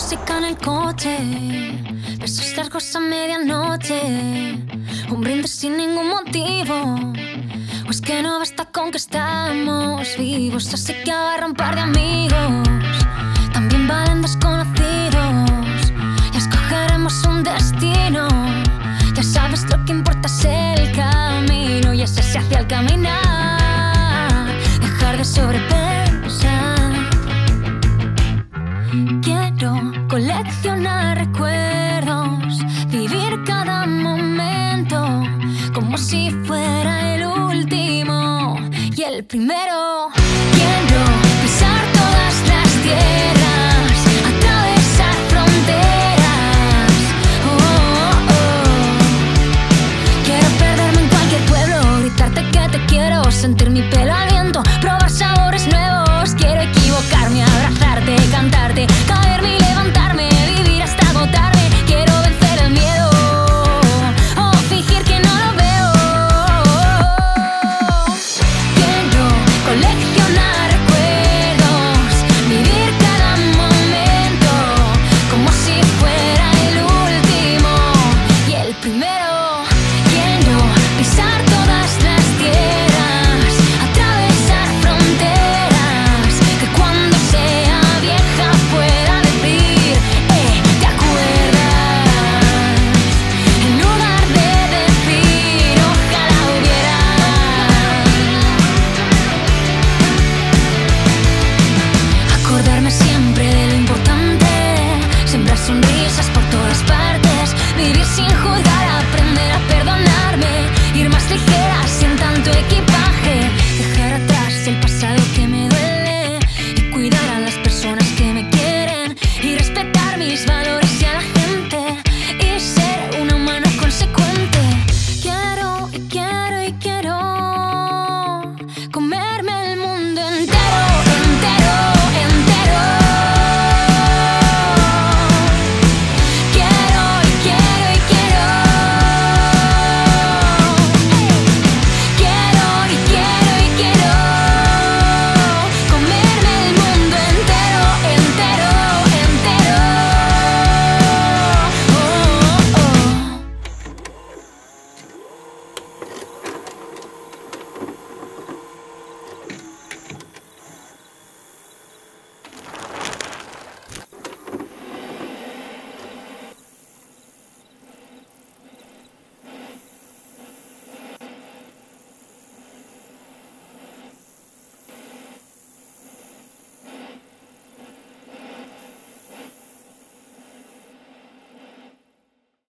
música en el coche, besos largos a medianoche, un brindis sin ningún motivo. Pues que no basta con que estamos vivos, así que agarra un par de amigos, también valen desconocidos, y escogeremos un destino. Ya sabes lo que importa es el camino, y ese se hace al caminar, dejar de sobrepensar. si fuera el último y el primero. Quiero pisar todas las tierras.